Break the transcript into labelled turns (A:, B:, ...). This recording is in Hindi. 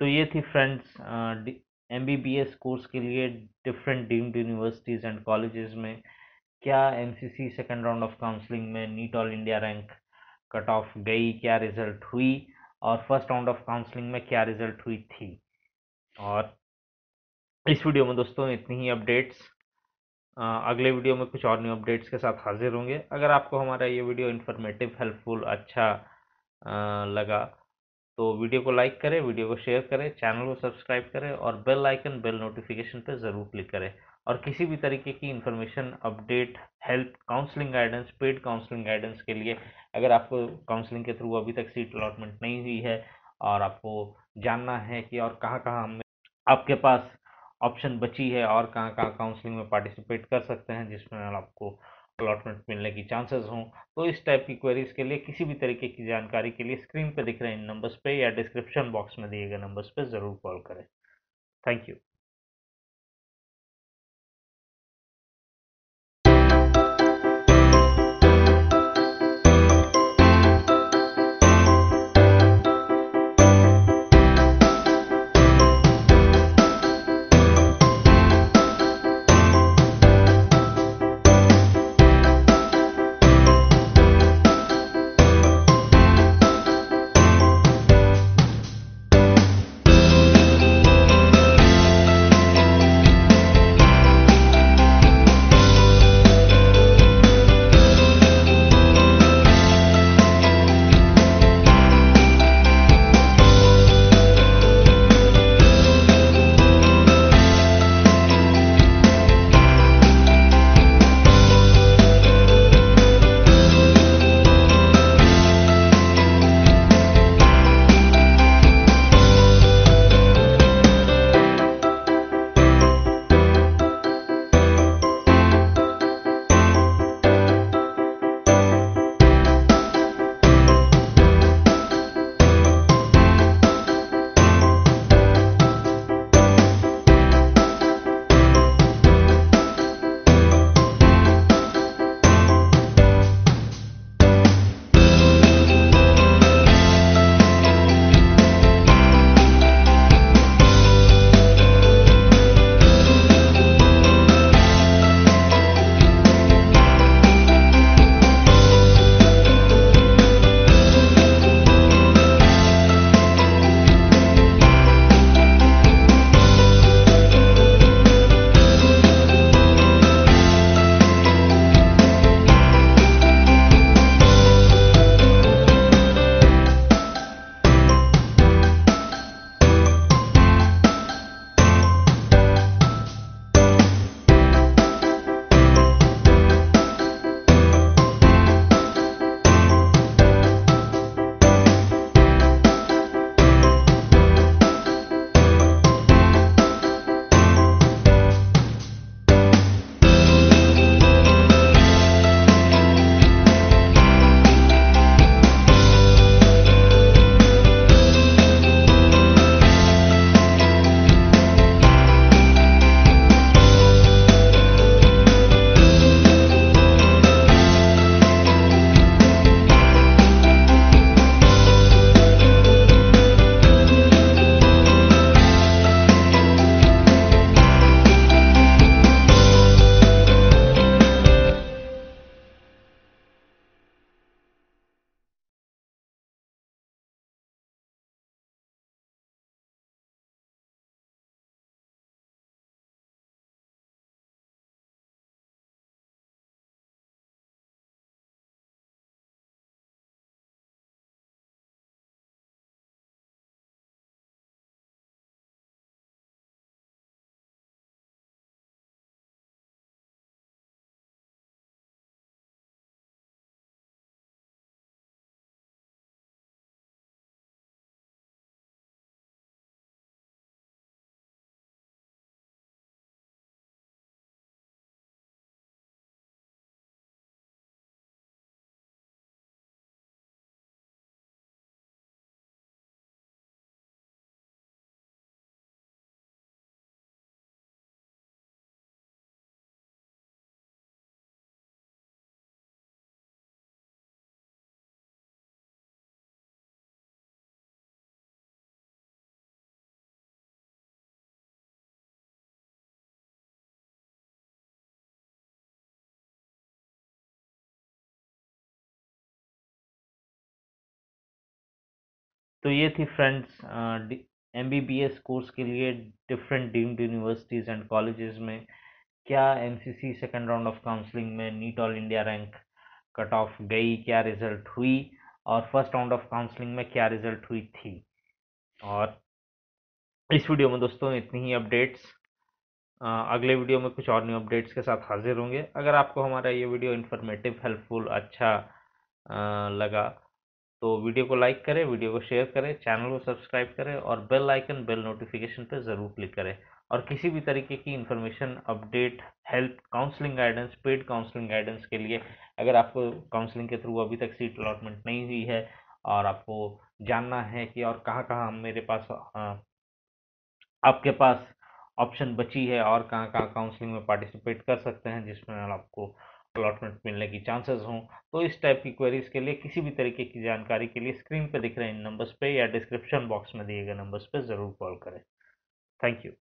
A: तो ये थी friends M B B S course के लिए different deemed universities and colleges में क्या M C C second round of counselling में NEET all India rank cut off गई, क्या रिज़ल्ट हुई और फ़र्स्ट राउंड ऑफ़ काउंसलिंग में क्या रिज़ल्ट हुई थी? और इस वीडियो में दोस्तों इतनी ही अपडेट्स अगले वीडियो में कुछ और न्यू अपडेट्स के साथ हाजिर होंगे। अगर आपको हमारा ये वीडियो इन्फॉर्मेटिव हेल्पफुल अच्छा लगा तो वीडियो को लाइक करें, वीडियो को शेयर करें, चैनल को सब्सक्राइब करें और बेल आइकन, बेल नोटिफिकेशन पर ज़रूर क्लिक करें। और किसी भी तरीके की information update help counselling guidance paid counselling guidance के लिए अगर आपको काउंसलिंग के थ्रू अभी तक सीट अलॉटमेंट नहीं हुई है और आपको जानना है कि और कहाँ कहाँ हमें आपके पास ऑप्शन बची है और कहाँ कहाँ काउंसलिंग में पार्टिसिपेट कर सकते हैं, जिसमें आपको अलॉटमेंट मिलने की चांसेस हों। तो इस टाइप की क्वेरीज के लिए किसी भी तरीके की जानकारी के लिए स्क्रीन पर दिख रहे इन नंबर्स पे या डिस्क्रिप्शन बॉक्स में दिए गए नंबर्स पे ज़रूर कॉल करें। थैंक यू तो ये थी friends M B B S course के लिए different deemed universities and colleges में क्या M C C second round of counselling में NEET all India rank cut off गई, क्या रिज़ल्ट हुई और फ़र्स्ट राउंड ऑफ़ काउंसलिंग में क्या रिज़ल्ट हुई थी? और इस वीडियो में दोस्तों इतनी ही अपडेट्स अगले वीडियो में कुछ और न्यू अपडेट्स के साथ हाजिर होंगे। अगर आपको हमारा ये वीडियो इन्फॉर्मेटिव हेल्पफुल अच्छा लगा तो वीडियो को लाइक करें, वीडियो को शेयर करें, चैनल को सब्सक्राइब करें और बेल आइकन, बेल नोटिफिकेशन पर ज़रूर क्लिक करें। और किसी भी तरीके की information update help counselling guidance paid counselling guidance के लिए अगर आपको काउंसलिंग के थ्रू अभी तक सीट अलॉटमेंट नहीं हुई है और आपको जानना है कि और कहाँ कहाँ मेरे पास आपके पास ऑप्शन बची है और कहाँ कहाँ काउंसलिंग में पार्टिसिपेट कर सकते हैं, जिसमें आपको अलॉटमेंट मिलने की चांसेस हों। तो इस टाइप की क्वेरीज के लिए किसी भी तरीके की जानकारी के लिए स्क्रीन पर दिख रहे इन नंबर्स पे या डिस्क्रिप्शन बॉक्स में दिए गए नंबर्स पे ज़रूर कॉल करें। Thank you